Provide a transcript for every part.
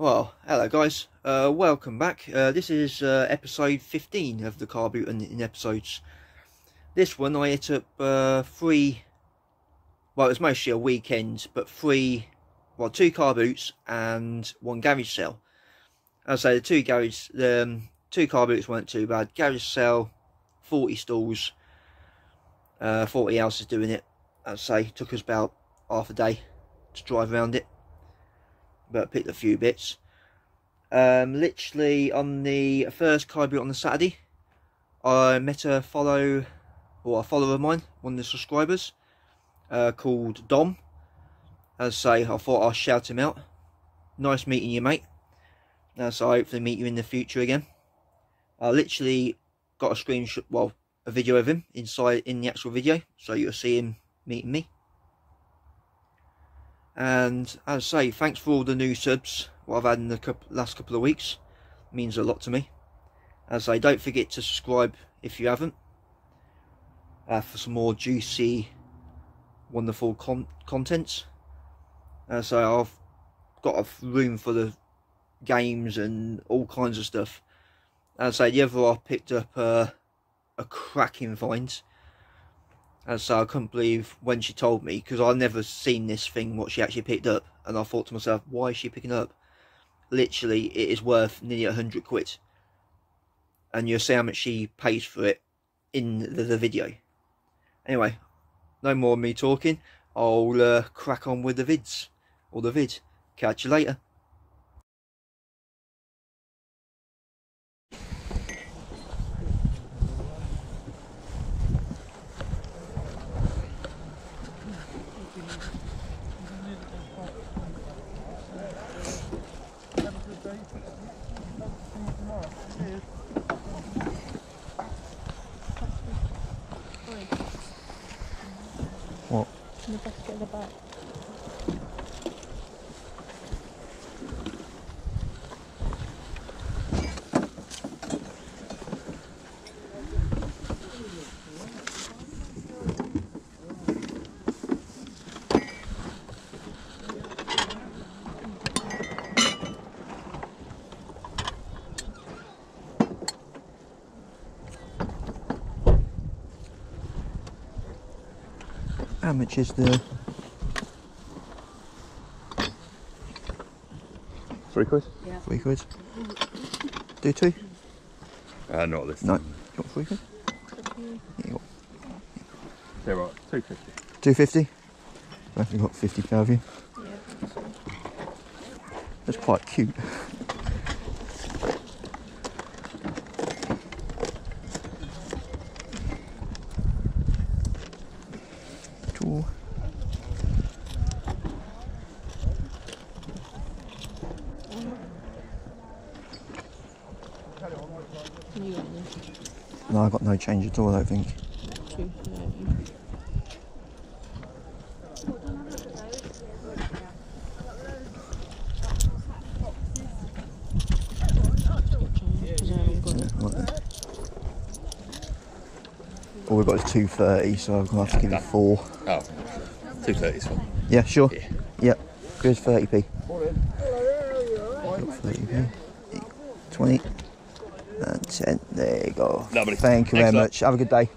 Well, hello guys, uh, welcome back. Uh, this is uh, episode 15 of the car boot in, in episodes. This one I hit up uh, three, well it was mostly a weekend, but three, well two car boots and one garage sale. As I say, the two garage, the um, two car boots weren't too bad. Garage sale, 40 stalls, uh, 40 houses doing it. As I say, took us about half a day to drive around it but picked a few bits. Um, literally on the first boot on the Saturday, I met a follow or a follower of mine, one of the subscribers, uh, called Dom. As I say, I thought I'll shout him out. Nice meeting you, mate. Uh, so I hopefully meet you in the future again. I literally got a screenshot, well, a video of him inside in the actual video, so you'll see him meeting me. And as I say, thanks for all the new subs what I've had in the couple, last couple of weeks. It means a lot to me. As I don't forget to subscribe if you haven't. Uh, for some more juicy, wonderful con content. As I say, I've got a room for the games and all kinds of stuff. As I say, the other I picked up uh, a cracking find and so I couldn't believe when she told me, because I'd never seen this thing, what she actually picked up. And I thought to myself, why is she picking up? Literally, it is worth nearly a hundred quid. And you'll see how much she pays for it in the, the video. Anyway, no more me talking. I'll uh, crack on with the vids. Or the vid. Catch you later. What? in the basket at the back. How much is the... Three quid? Yeah. Three quid? Do two? Uh, not this. No. time. You want three quid? Yeah, you got They're right. Two fifty. two fifty? I think got fifty pound of you. That's quite cute. change at all, I think. All we've got is 230, so I'm going to have to give it four. Oh, 230 is fine. Yeah, sure. Yeah. Yep. Here's 30p. 30p. 20. And 10. Lovely. Thank you very much. Have a good day.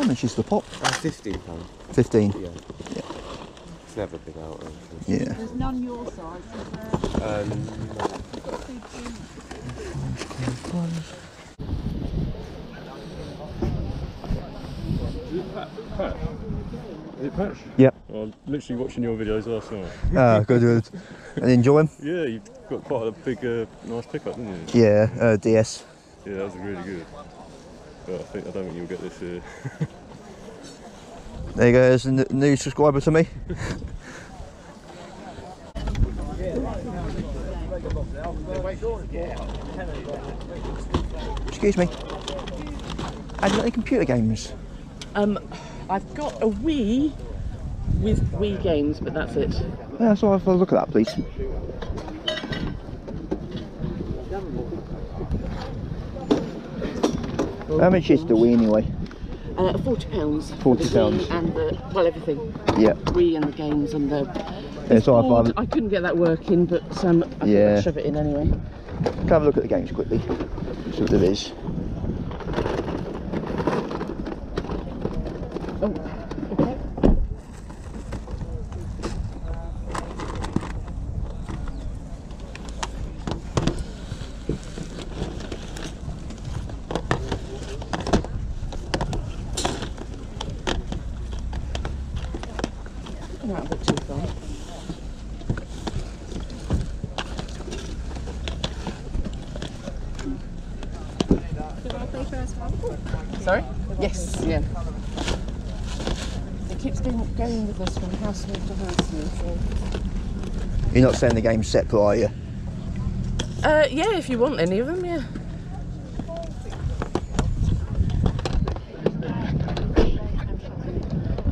How much is the pop? Uh, Fifteen pound. Fifteen. Yeah. It's never been out. Or. Yeah. There's none your size, is there? Um, Is it Patch? Yep. I'm literally watching your videos last night. Ah, good, good. And enjoy them? Yeah, you've got quite a big, uh, nice pickup, didn't you? Yeah, uh, DS. Yeah, that was really good. But I think I don't think you'll get this here. There you go, there's a n- new subscriber to me. Excuse me. Have you got any computer games? Um, I've got a Wii with Wii games, but that's it. Yeah, so I'll look at that, please. How much is the Wii anyway? Uh, forty pounds. 40 pounds. And the well, everything. Yeah. Wii and the games and the. Yeah, so I'll board. have, I couldn't get that working, but um, I Yeah. shove it in anyway. can have a look at the games quickly. See what there is. Oh, okay. Not a bit too far. Sorry? Yes, yeah. It keeps going, going with us from housemate to housemate. So. You're not saying the game's separate, are you? Uh, yeah, if you want any of them, yeah.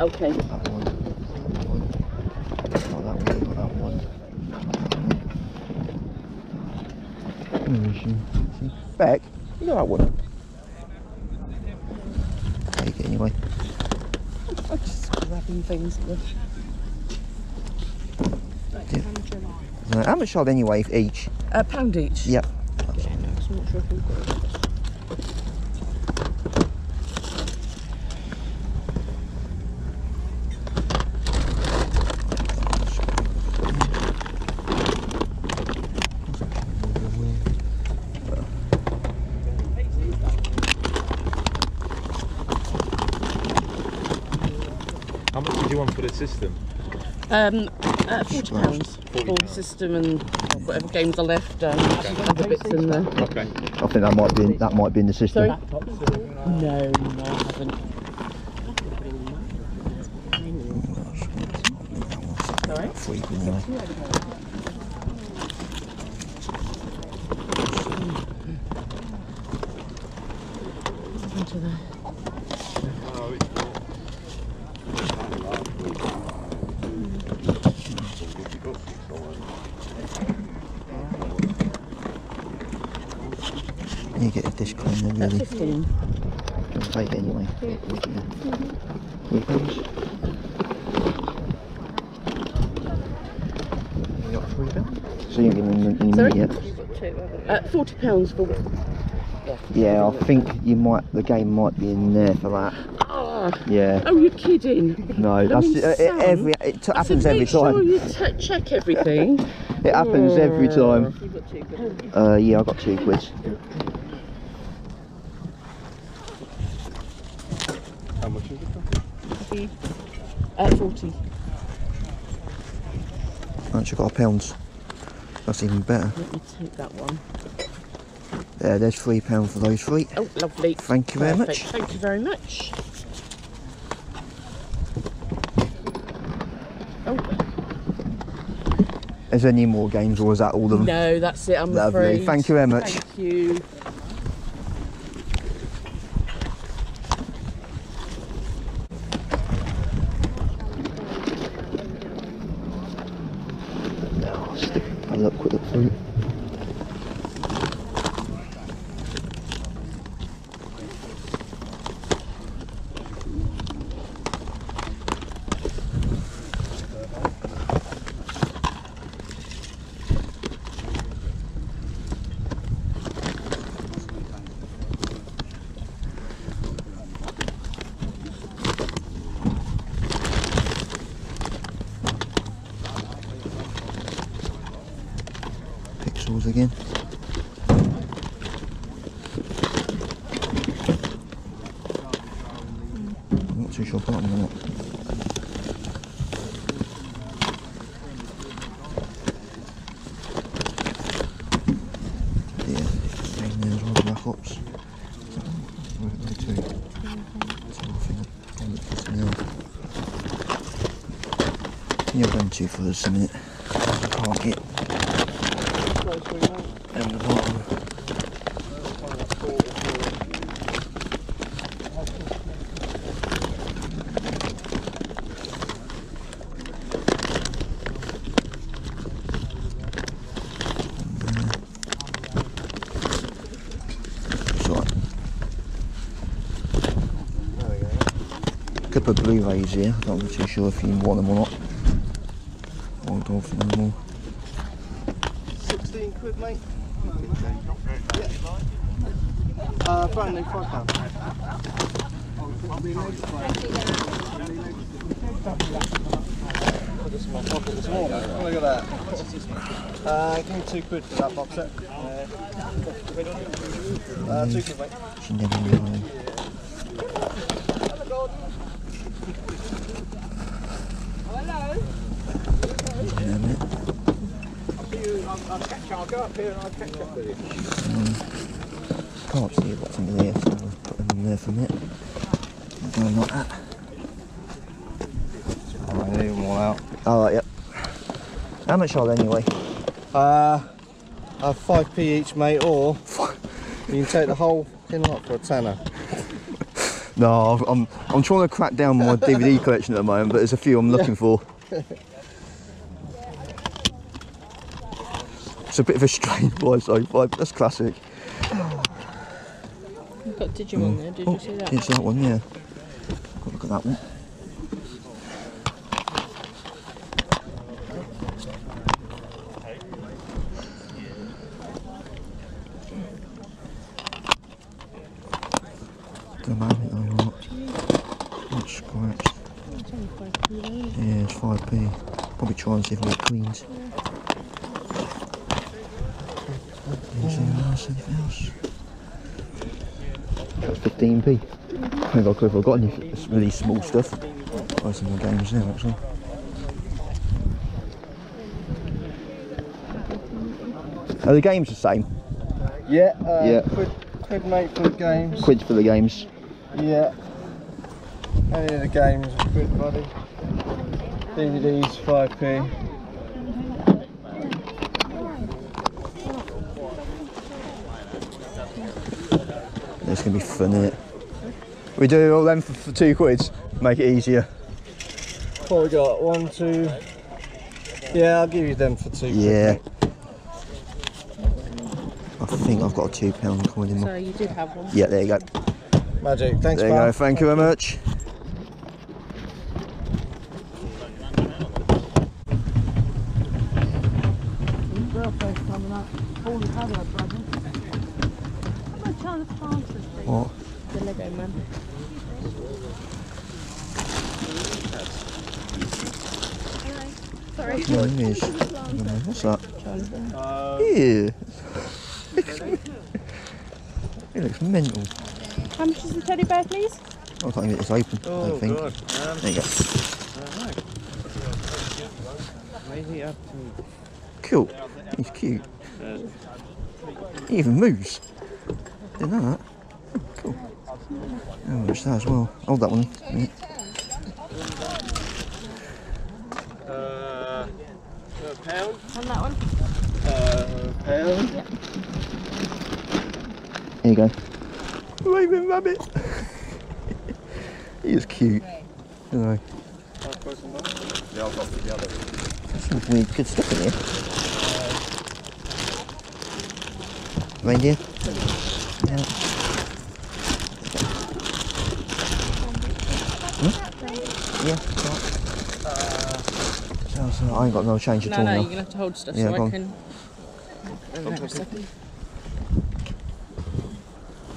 Okay. That one. Not that one, not that one. Where is she? See? Beck, you got that one. Take it anyway. I'm just grabbing things. Uh, how much are they anyway each? A pound each. Yep. I'm sure if we've got it. How much did you want for the system? Um, uh, forty pounds for the system and whatever games are left. Um, other bits in there. Okay. I think that might be in, that might be in the system. Sorry. No, no, I haven't. Sorry. Free anyway. Into there. You get a dish cleaner, At really. fifteen. Can take it anyway. Here it goes. You got three pounds? So you ain't giving me any Sorry? money yet? Uh, forty pounds for. Yeah, I think you might. The game might be in there for that. Ah, Yeah. oh, you're kidding. No, that's mean, uh, it, Sam, every. It t- I happens said, every make sure you check everything. It happens every time. Uh, yeah, I got two quid. 40. Actually got a pound. That's even better. Let me take that one. There, there's three pound for those three. Oh, lovely. Thank you Perfect. very much. Thank you very much. Oh. Is there any more games or is that all of them? No, that's it, I'm Lovely. Afraid. Thank you very much. Thank you. This a minute. I can't get down the bottom. It's alright. Could put Blu-rays here. I'm not too sure if you want them or not. Dolphin animal. 16 quid, mate. Uh, brand new, five pounds. Put this in my pocket this morning. Look at that. Uh, give me two quid for that box set. Uh, two quid, mate. She never really. Damn it. Mm. Can't see what's under there, so I'll put them in there for a minute. No, not that. Alright, leave them all out. Alright, yep. How much are they anyway? Uh, uh, 5p each, mate, or you can take the whole fucking lot for a tenner. No, I've- I'm I'm trying to crack down my DVD collection at the moment, but there's a few I'm looking for. It's a bit of a strange though, but that's classic. You've got Digimon there, did you oh, see that? It's that one, yeah. Look at that one. Don't mind it though, not. Not scratched. Yeah, it's 5p. Probably try and see if we get queens. Anything else? Else? That's 15p. I haven't got a clue I've got any really small stuff. Buy some more games now actually. Are the games the same? Yeah, uh, Yeah. Quid, quid, mate, for the games. Quids for the games. Yeah. Any of the games are quid, buddy. DVDs, 5p. It's gonna be fun, is it? We do all them for, for two quids. Make it easier. What we got? One, two. Yeah, I'll give you them for two. Yeah. mate. I think I've got a two pound coin in my. So you did have one. Yeah, there you go. Magic. Thanks, There you pal. go. Thank you very much. What? The Lego man. Sorry. No, it is. I don't know. What's that? Yeah. it looks mental. How much is the teddy bear, please? I can't even get this open. I Oh, don't think. God. Um, There you go. maybe up. Cool. He's cute. He even moves. Didn't that. Oh, cool. Oh, there's that as well. Hold that one. Yeah. Uh, a pound? On that one? Uh, pound? Here you go. Raving Rabbid. he is cute. You know, Yeah, I've got the other. some weird good stuff in here. Reindeer. Yeah. Hmm? Yeah. right. So, so I ain't got no change at No, all no, now. you're going to have to hold stuff Yeah, so I can. Hang on a second.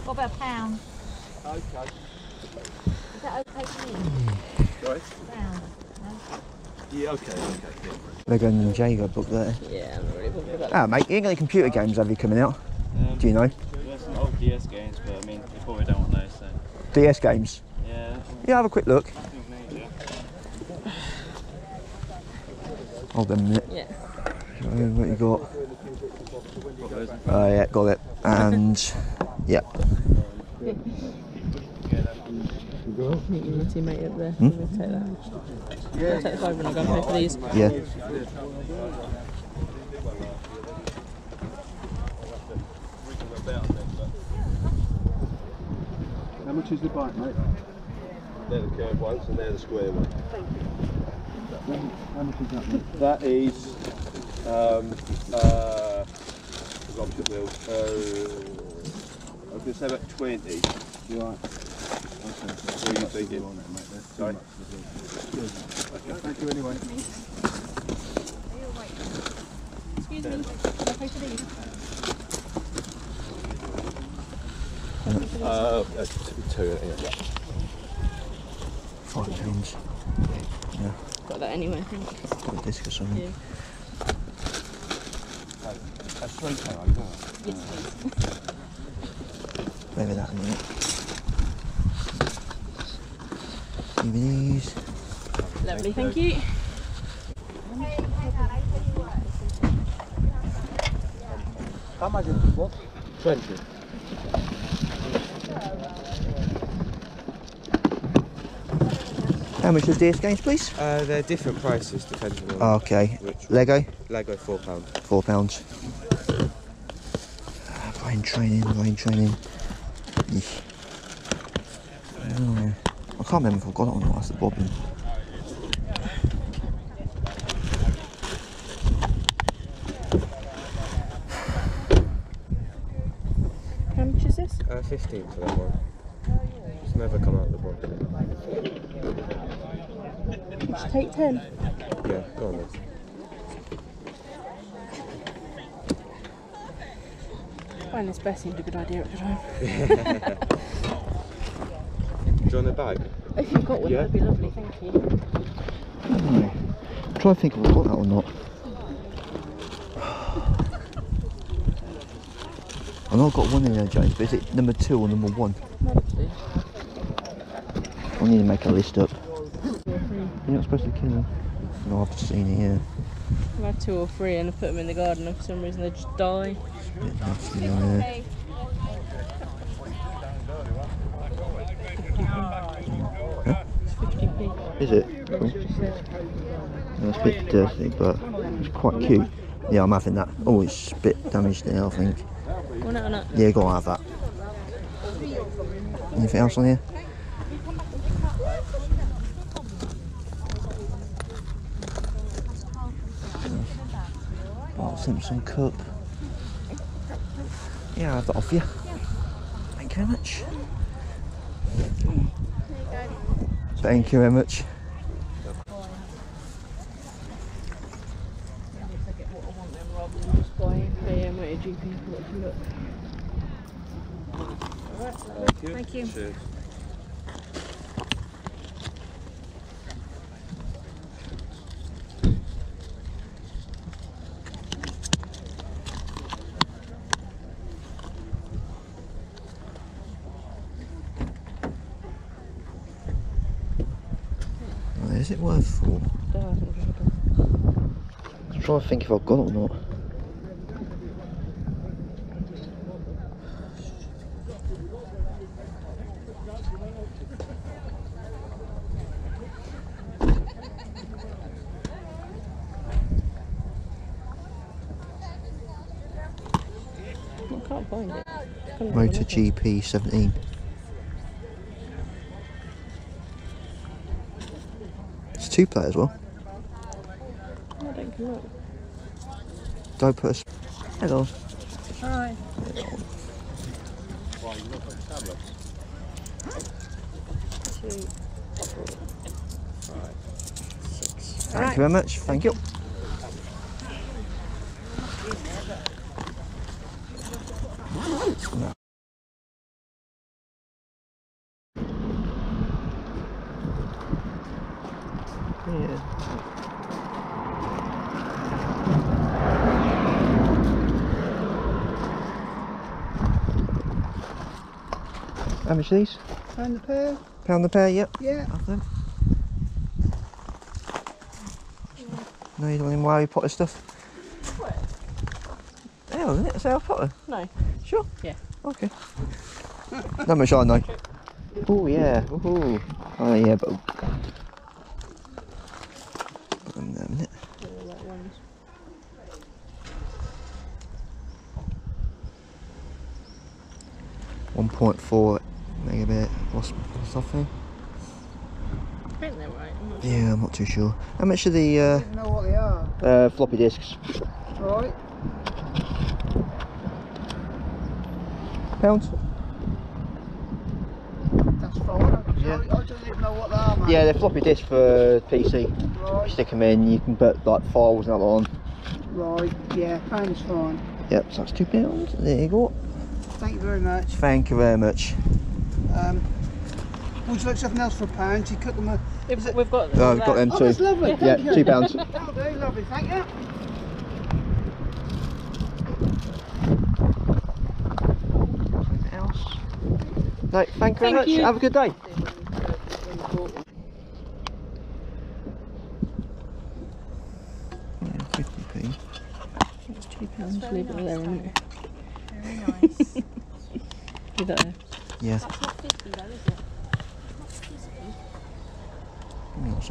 What about a pound? Okay. Is that okay for you? Sorry? Pound. Yeah, okay, okay. Lego Ninjago book there. Yeah, I'm not really bothered about Ah, mate, you ain't got any computer games have you coming out? Do you know? There's some old DS games, but I mean, you probably don't want those, so DS games. yeah. Yeah, have a quick look. I think major. Hold on a minute. Yeah. Uh, What you got? Oh yeah, got it. And yeah. Meeting my teammate up there. Hmm? I'm take that. Yeah. I'll take the five and I'll go and pay for these. Yeah. How much is the bike, mate? They're the curved ones and they're the square ones. How much is that, mate? That is, um, uh, forgot what uh, I was going to say about 20. You right? Okay. What are you thinking? On it, mate. That's Sorry? much for the- Good. Okay, thank you anyway. Excuse me, can I pay for these? Uh, uh, two, yeah. Five pounds. Got that anyway, I think. Got a disc or something. Yeah. That's three it? Yes, please. Maybe that in a minute. DVDs. Lovely, thank you. How much is what? 20. How much is DS games, please? Uh, they're different prices depending on Okay. which Lego, Lego £4. four pounds. Brain training, brain training. Eesh. Oh, I can't remember if I've got it or not. That's the problem. How much is this? Uh, 15 for that one. It's never come out of the box. Just take 10. Yeah, go on then. Fine, this best seemed a good idea at the time. Do you want a bag? If you've got one, Yeah. that'd be lovely, thank you. No. Try to think if I've got that or not. I know I've got one in there, James, but is it number two or number one? Lovely. I need to make a list up. Supposed to kill them. No, I've seen it, yeah. I had two or three and I put them in the garden and for some reason they just die. Yeah. Hey, It's 50p. Is it? Cool. Yeah, it's a bit dirty, but it's quite cute. Yeah, I'm having that. Oh, it's a bit damaged there, I think. Yeah, go on, have that. Anything else on here? Simpson cup. Yeah, I'll have that off you. Thank you very much. Thank you very much. thank you. Cheers. What is it worth for? I'm trying to think if I've got it or not. I can't find it. Couldn't Motor. GP 17. It's two player as well. Don't come up. Don't put a. Hello. Hi. Two. Thank you very much. Thank you. Yeah. How much are these? Pound the pair? Pound the pair, yep. Yeah. Have them. No, you don't more Harry Potter stuff? What? Hell, isn't it? It's Harry Potter? No. Sure? Yeah. Okay. Not much I know. Oh yeah. Ooh. Oh yeah, but. Um, a minute. One point four megabit lost something. I think they're right. I'm not sure. Yeah, I'm not too sure. How much are the uh, know what they are. uh, floppy disks? Right. Pounds? That's fine. Yeah. I, I don't even know what they are, mate. Yeah, they're floppy disks for PC. You stick them in, you can put like files and that on. right. Yeah, pound's fine. Yep, so that's two pounds. There you go. Thank you very much. Thank you very much. Um, would you like something else for a pound? You cook them uh, a... We've, we've got. Oh, we've got them Oh, that's too. lovely. Yeah, Thank you. two pounds. Oh, That'll do. Lovely. Thank you. Anything else? No, thank you very much. you. Have a good day. Yeah, 50p. It's two pounds. Leave it there, isn't it? Very nice. Leave that there. Yeah, That's not 50 though, is it? Not 50. Yeah, that's.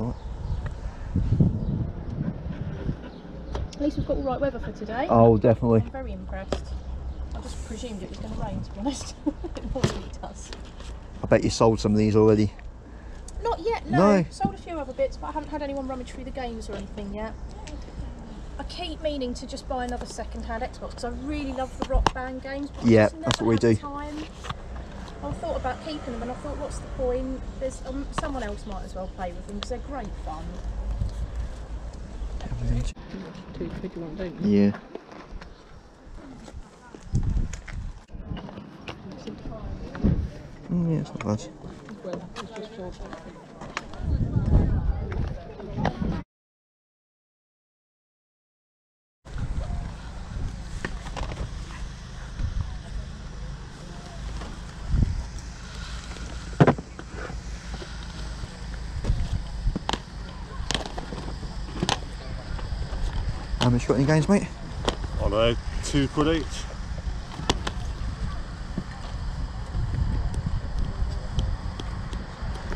At least we've got all right weather for today. Oh, definitely. I'm very impressed. I just presumed it was going to rain, to be honest. it normally does. I bet you sold some of these already. Not yet, no. No. Sold a few other bits, but I haven't had anyone rummage through the games or anything yet. I keep meaning to just buy another second-hand Xbox because I really love the Rock Band games. Yeah, that's what we do. Time. I thought about keeping them, and I thought, what's the point? There's um, someone else might as well play with them because they're great fun. You? Yeah. Yeah, it's not. How much you got any games, mate? I don't know, two quid each.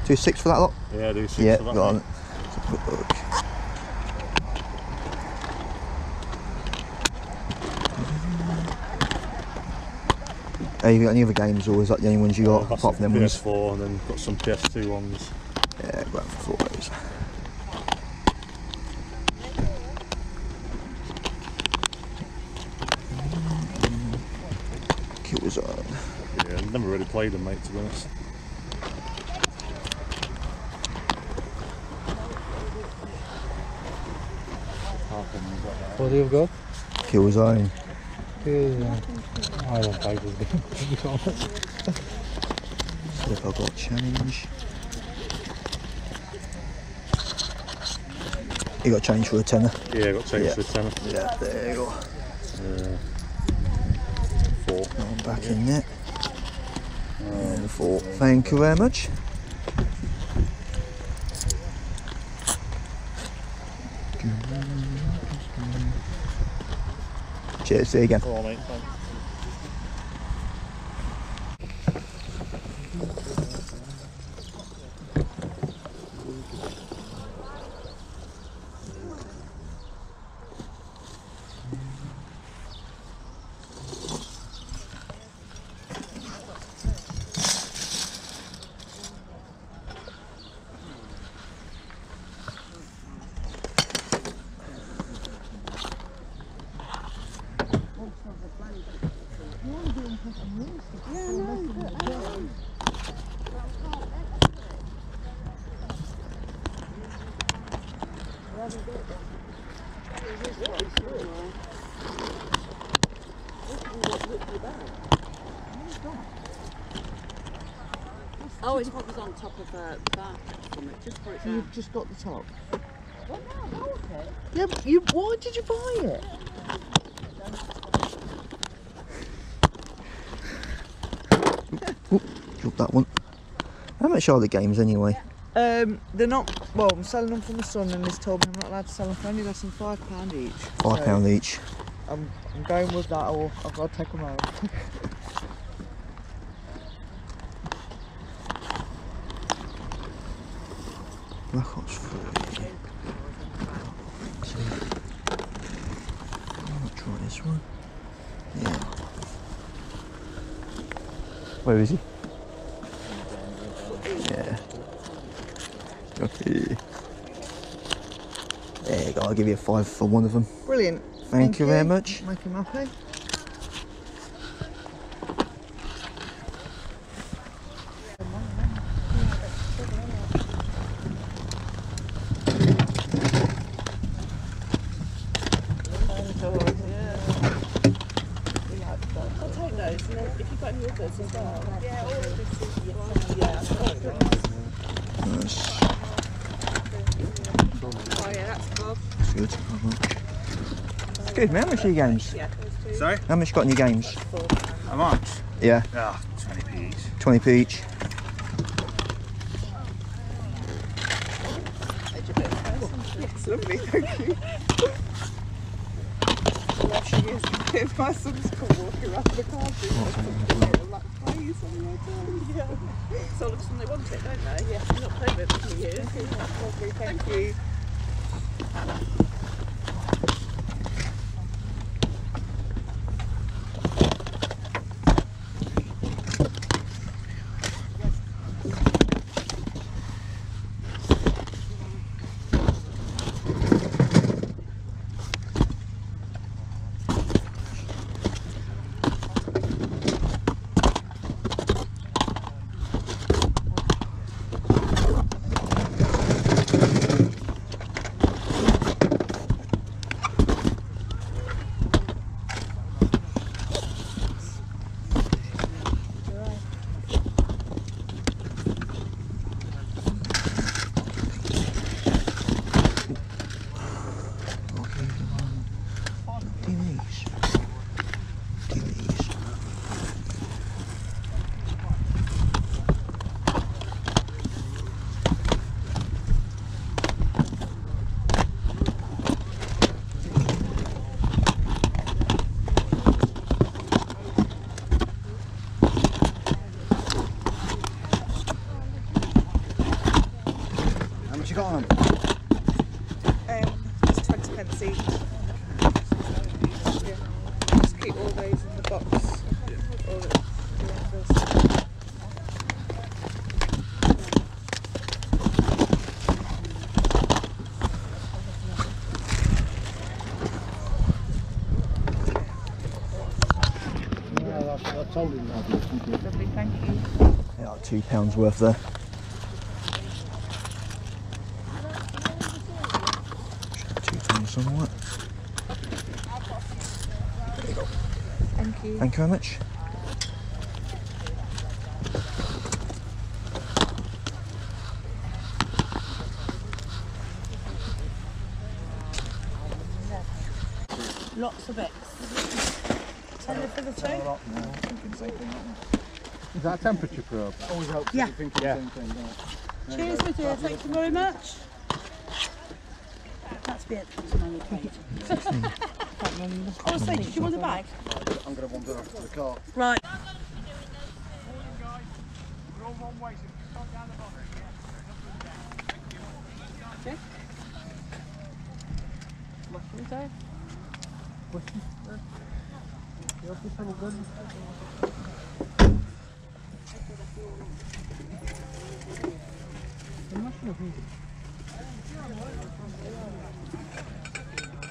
Two six for that lot? Yeah, do six yeah, for that. got mate. on. Let's have a quick look. Have you got any other games, or is that the only ones you got, apart from them ones? PS4 and then got some PS2 ones. Yeah, go out for four those. Killzone. Yeah, I've never really played them, mate, to be honest. What do you got? Killzone. I don't play this game, to be honest. See if I've got change. You got change for a tenner. Yeah, got changed Yeah. to a tenner. Yeah, there you go. Uh, four. I'm back in there. And four. Thank you very much. Cheers, see you again. All right, mate, thanks. Oh, it's what was on top of uh, that from it, just for it You've just got the top. Yeah, but you. Why did you buy it? Drop that one. How much are the games anyway? Um, they're not. Well, I'm selling them for my son, and he's told me I'm not allowed to sell them for any less than five pound each. Five So pound each. I'm, I'm going with that, or I've got to take them home. Ops 3. Two. I'm not try this one. Yeah. Where is he? Yeah. Okay. There you go, I'll give you a five for one of them. Brilliant. Thank, you, very much. Make him happy. I'll take those, and then if you've got any others as well. Yeah, all of this Nice. Oh yeah, that's Bob. That's good. How much? Good, man. How much are your games? Yeah. Sorry? How much you got in your games? How much? Yeah, Ah, 20p each. 20p each. Yes, lovely, thank you. Love she is. My son's come walking around the car doing like plays on the other. Yeah. So all of a sudden they want it, don't they? Yeah, in October in a few years. Lovely, thank you. Two pounds worth there. Two pounds somewhat. Thank you. Thank you very much. Lots of X. Tenner for the two. Is that a temperature probe? Always helps Yeah. if you think of the same thing, don't it? Cheers, my dear. Thank you very much. That's it. I was saying, did you want a bag? I'm going to wander off to the car. Right.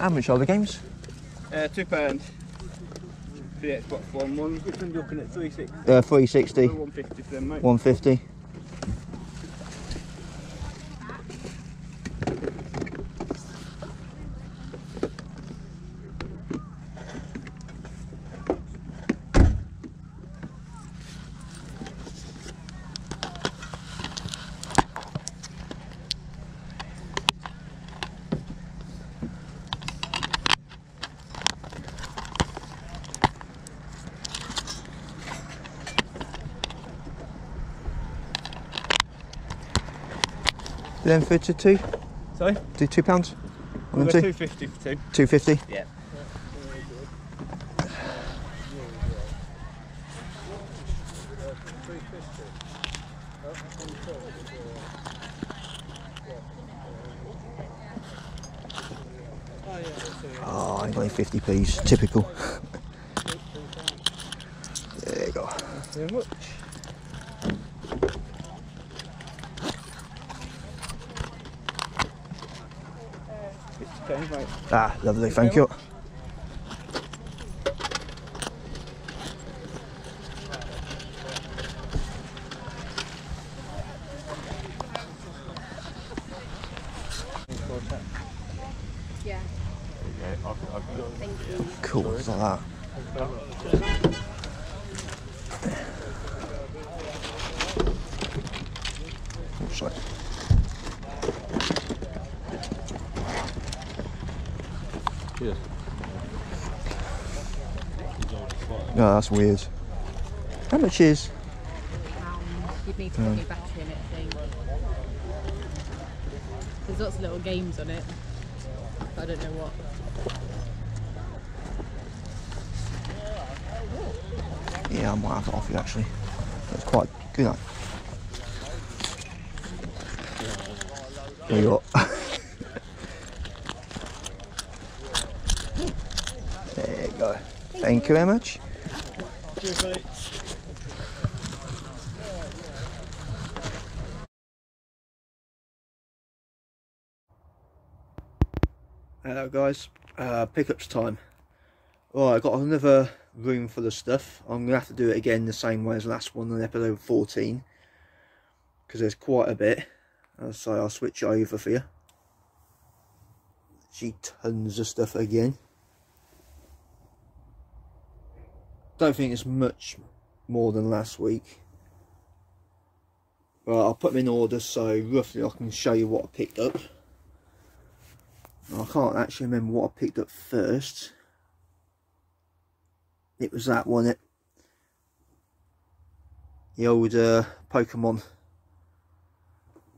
How much are the games? Uh, two pound. For the Xbox One ones, which one's looking at 360? Uh, 360, 150 for them, mate. 150. Then for to two, Sorry? do two pounds. We'll go two, 250 for two. two fifty. Yeah. Oh, I ain't got 50p's. Typical. there you go. Very much. Fifty pounds, mate. Ah, lovely, thank you. That's weird. How much is? You'd need to put hmm. new battery in it, I think. There's lots of little games on it. I don't know what. Yeah, I might have it off you actually. That's quite good. That. There you go. there you go. Thank you very much. Hello guys, uh, pickups time. Right, I've got another room full of stuff. I'm going to have to do it again the same way as last one on episode 14. Because there's quite a bit. So I'll switch it over for you. See tons of stuff again. Don't think it's much more than last week. But I'll put them in order so roughly I can show you what I picked up. I can't actually remember what I picked up first. It was that one, it. The old uh, Pokemon.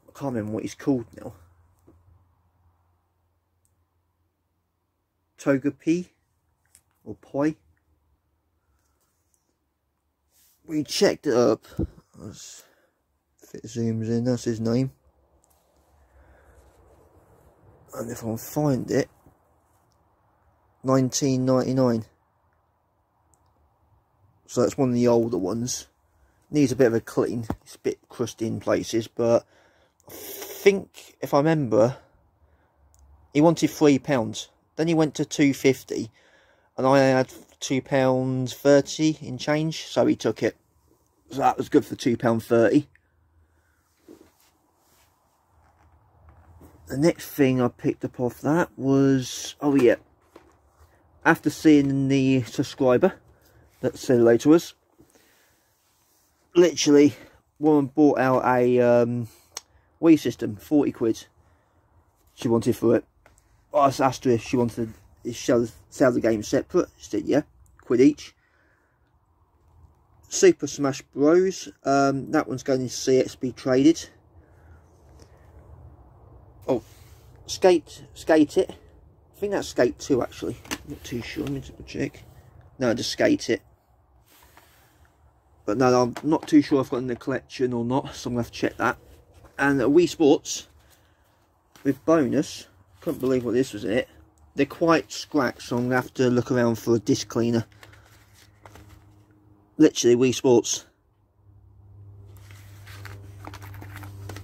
I can't remember what he's called now. Togepi or Poi. We checked it up. Let's- If it zooms in, that's his name. And if I find it, 1999. So that's one of the older ones. Needs a bit of a clean. It's a bit crusty in places, but I think if I remember, he wanted three pounds. Then he went to two fifty, and I had two pounds thirty in change, so he took it. So that was good for two pound thirty. The next thing I picked up off that was oh yeah. After seeing the subscriber that said hello to us. Literally, woman bought out a um, Wii system, 40 quid. She wanted for it. I asked her if she wanted to sell, sell the game separate. She said, yeah, quid each. Super Smash Bros. Um, that one's going to CXB traded. Oh, Skate, Skate It. I think that's Skate 2 actually. Not too sure, let me double check. No, just Skate It. But no, I'm not too sure if I've got in the collection or not, so I'm to have to check that. And Wii Sports, with bonus, couldn't believe what this was in it. They're quite scratched, so I'm to have to look around for a disc cleaner. Literally, Wii Sports.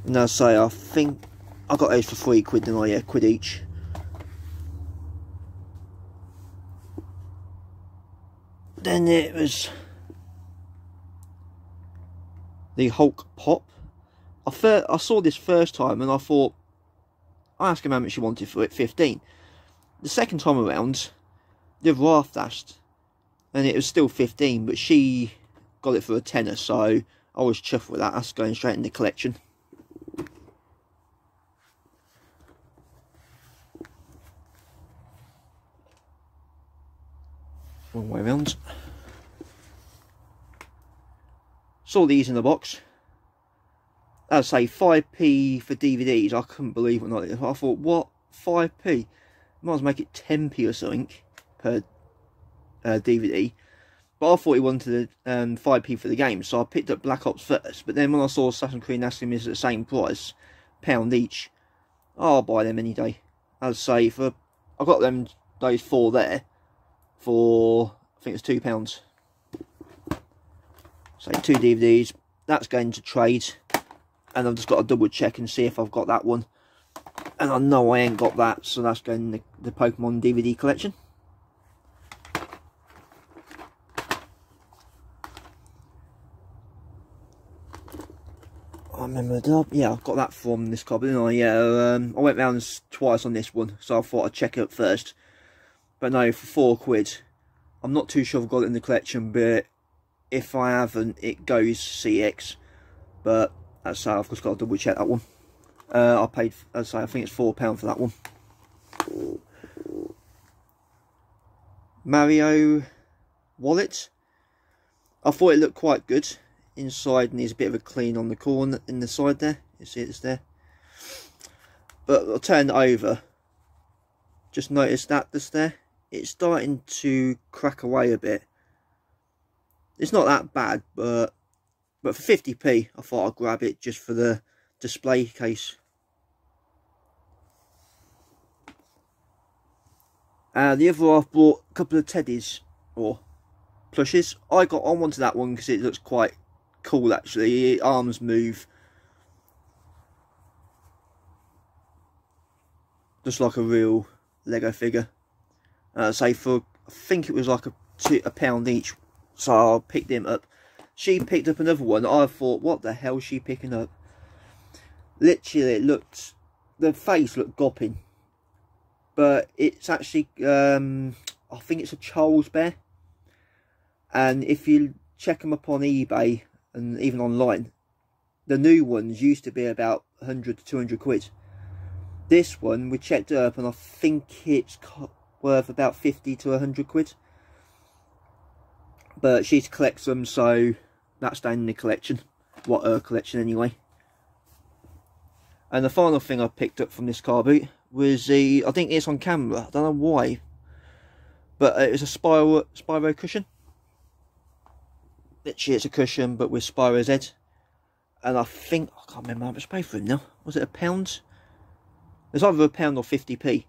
And I say, I think I got those for three quid, didn't I? Yeah, quid each. Then it was the Hulk Pop. I, I saw this first time and I thought, I asked him how much she wanted for it, 15. The second time around, the Wrath asked, and it was still 15, but she got it for a tenner, so I was chuffed with that. That's going straight in the collection. Wrong way around. Saw these in the box. I'd say 5p for DVDs. I couldn't believe it. Not. I thought, what? 5p? Might as well make it 10p or something per uh, DVD. But I thought he wanted um, 5p for the game, so I picked up Black Ops first. But then when I saw Assassin's Creed Nassim is at the same price, pound each, I'll buy them any day. I'd say for I got them those four there for I think it's two pounds. So two DVDs. That's going to trade, and I've just got to double check and see if I've got that one. And I know I ain't got that, so that's going in the, the Pokemon DVD collection. Remember, yeah, I got that from this copy, didn't I? Yeah, um, I went round twice on this one, so I thought I'd check it first. But no, for four quid. I'm not too sure I've got it in the collection, but if I haven't, it goes CX. But that's how I've just got to double check that one. Uh, I paid, as I say, I think it's £4 for that one. Mario wallet. I thought it looked quite good. Inside needs a bit of a clean on the corner in the side there. You see it's there. But I'll turn it over. Just notice that just there. It's starting to crack away a bit. It's not that bad, but but for 50p, I thought I'd grab it just for the display case. Uh, the other half bought a couple of teddies, or plushes. I got on one to that one because it looks quite cool actually. Arms move. Just like a real Lego figure. Uh, say for, I think it was like a, two, a pound each. So I picked him up. She picked up another one. I thought, what the hell is she picking up? Literally, it looked, the face looked gopping. But it's actually, um, I think it's a Charlie Bear. And if you check them up on eBay and even online, the new ones used to be about 100 to 200 quid. This one, we checked up and I think it's worth about 50 to 100 quid. But she collects them, so that's down in the collection. What her collection anyway. And the final thing I picked up from this car boot was the, I think it's on camera, I don't know why. But it was a Spyro, Spyro cushion. Literally it's a cushion, but with Spyro's head. And I think, I can't remember how much I paid for it now. Was it a pound? It's either a pound or 50p.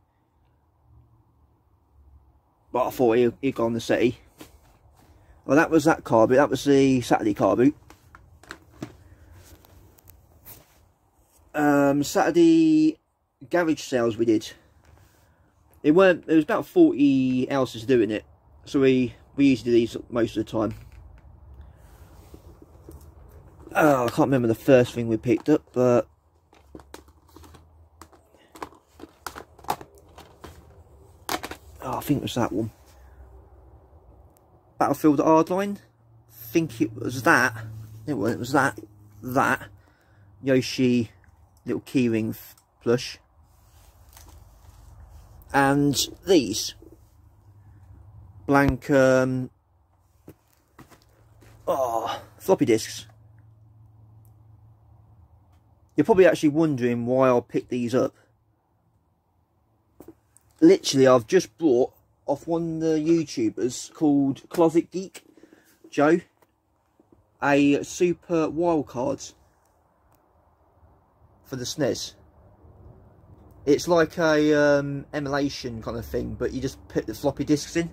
But I thought he'd, he'd go on the city. Well, that was that car boot. That was the Saturday car boot. Um, Saturday garage sales we did. It weren't. There was about forty houses doing it, so we we usually do these most of the time. Oh, I can't remember the first thing we picked up, but oh, I think it was that one. Battlefield Hardline. I think it was that. It was, it was that. That. Yoshi little keyring plush. And these. Blank, um, oh, floppy disks. You're probably actually wondering why I picked these up. Literally, I've just brought off one of the YouTubers called Closet Geek, Joe, a super wildcards for the SNES. It's like a um, emulation kind of thing, but you just put the floppy disks in.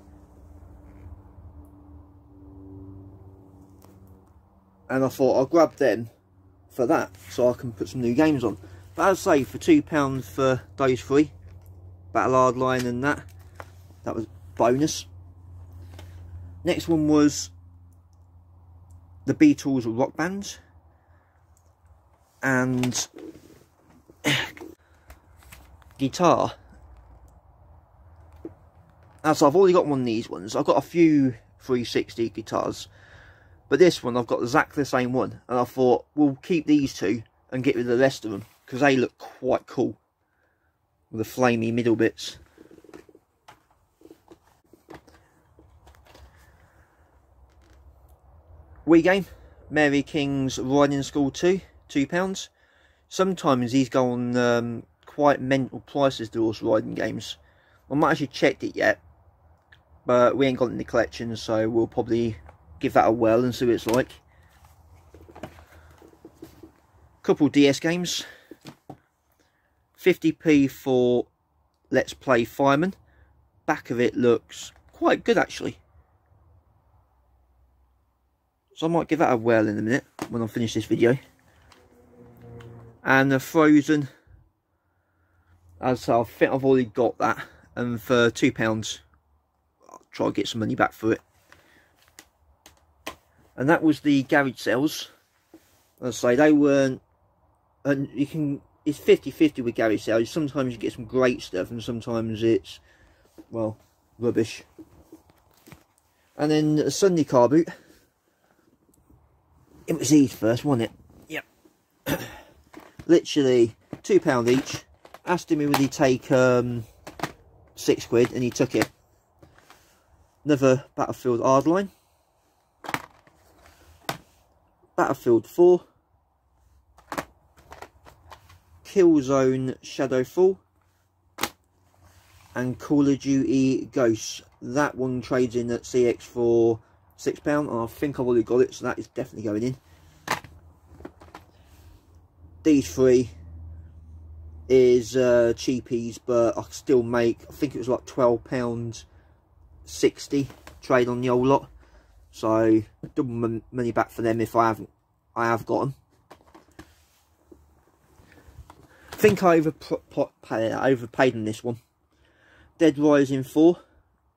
And I thought I'll grab them for that, so I can put some new games on. But as I say, for £2 for those three, Battle Hardline and that, that was bonus. Next one was the Beatles rock band. And guitar. As I've already got one of these ones. I've got a few 360 guitars. But this one, I've got exactly the same one. And I thought, we'll keep these two and get rid of the rest of them. Because they look quite cool. With the flamey middle bits. Wii game. Mary King's Riding School 2. £2. Sometimes these go on um, quite mental prices, those riding games. I've not actually checked it yet. But we ain't got it in the collection, so we'll probably give that a whirl and see what it's like. Couple DS games. 50p for Let's Play Fireman. Back of it looks quite good actually. So I might give that a whirl in a minute when I finish this video. And the Frozen. As I think I've already got that. And for £2 I'll try to get some money back for it. And that was the garage sales. As I say, they weren't... And you can... It's 50-50 with garage sales. Sometimes you get some great stuff and sometimes it's, well, rubbish. And then a Sunday car boot. It was these first, wasn't it? Yep. Literally £2 each. Asked him would he take um, six quid and he took it. Another Battlefield Hardline. Battlefield 4. Killzone Shadowfall. And Call of Duty Ghosts. That one trades in at CX for £6. I think I've already got it, so that is definitely going in. These three is uh, cheapies, but I still make, I think it was like £12 60 trade on the old lot. So double money back for them if I haven't, I have got them. I think I overpaid on this one. Dead Rising 4.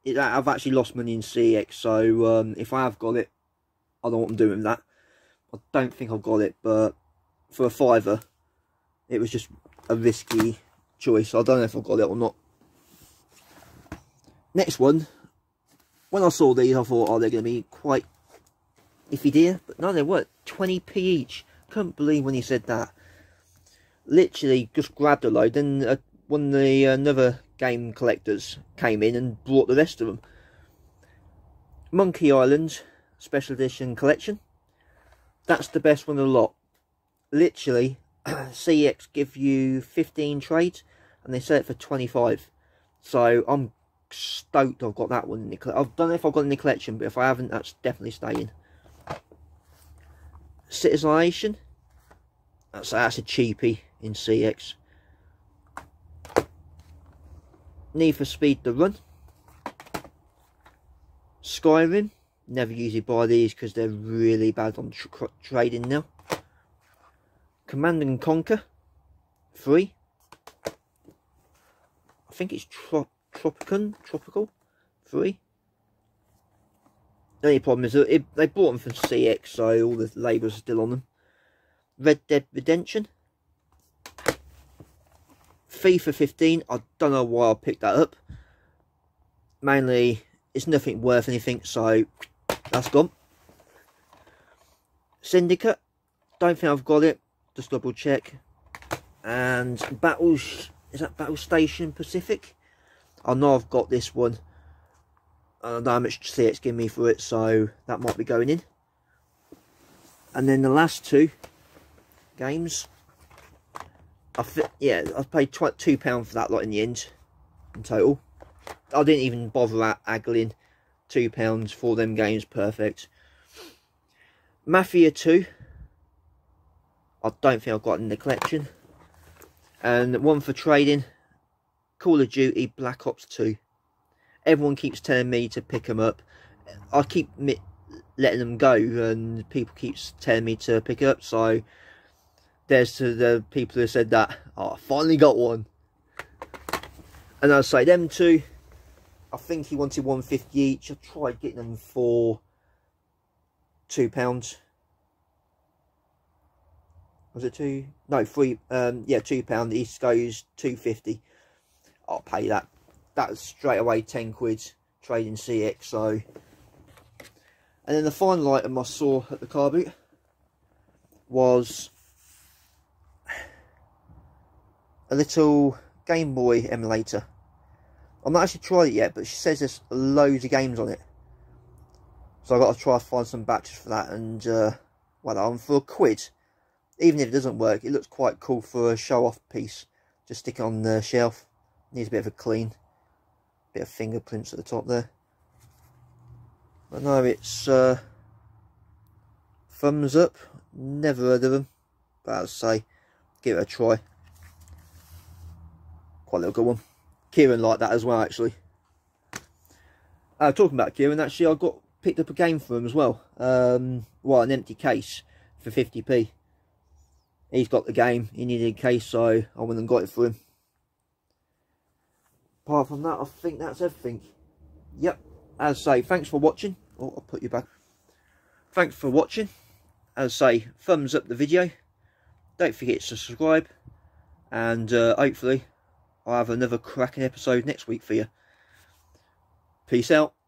It, I've actually lost money in CX, so um, if I have got it, I don't know what I'm doing with that. I don't think I've got it, but for a fiver, it was just a risky choice. I don't know if I've got it or not. Next one. When I saw these, I thought, oh, they're going to be quite iffy dear. But no, they weren't. 20p each. Couldn't believe when he said that. Literally just grabbed a load. Then uh, one of the uh, another game collectors came in and brought the rest of them. Monkey Island Special Edition Collection. That's the best one of the lot. Literally, CX give you 15 trades and they sell it for 25. So I'm stoked I've got that one in the collection. I don't know if I've got in the collection, but if I haven't, that's definitely staying. Civilization. That's, that's a cheapie in CX. Need for Speed the Run. Skyrim. Never usually buy these because they're really bad on tr trading now. Command and Conquer. Free. I think it's Trop Tropican. Tropical. Free. The only problem is that it, they bought them from CX, so all the labels are still on them. Red Dead Redemption. FIFA 15, I don't know why I picked that up. Mainly, it's nothing worth anything, so that's gone. Syndicate, don't think I've got it, just double check. And Battles, is that Battle Station Pacific? I know I've got this one. And I know how much see it's giving me for it, so that might be going in. And then the last two games, I yeah, I paid two pound for that lot in the end, in total. I didn't even bother at haggling. Two pounds for them games, perfect. Mafia 2. I don't think I've got in the collection. And one for trading. Call of Duty Black Ops 2. Everyone keeps telling me to pick them up. I keep letting them go and people keeps telling me to pick up. So there's to the people who said that. Oh, I finally got one. And I'll say them two. I think he wanted 150 each. I tried getting them for two pounds. Was it two? No, three. Um, yeah, two pound. East goes two fifty. I'll pay that. That's straight away ten quid trading CX. So, and then the final item I saw at the car boot was a little Game Boy emulator. I've not actually tried it yet, but she says there's loads of games on it. So I've got to try to find some batches for that and, uh, well, I'm for a quid. Even if it doesn't work, it looks quite cool for a show-off piece. Just stick it on the shelf. Needs a bit of a clean. Bit of fingerprints at the top there. But no, it's, uh, thumbs up. Never heard of them. But as I say, give it a try. Quite a little good one. Kieran liked that as well, actually. Uh, talking about Kieran, actually, I got picked up a game for him as well. Um, well, an empty case for 50p. He's got the game. He needed a case, so I went and got it for him. Apart from that, I think that's everything. Yep. As I say, thanks for watching. Oh, I'll put you back. Thanks for watching. As I say, thumbs up the video. Don't forget to subscribe. And uh, hopefully I'll have another cracking episode next week for you. Peace out.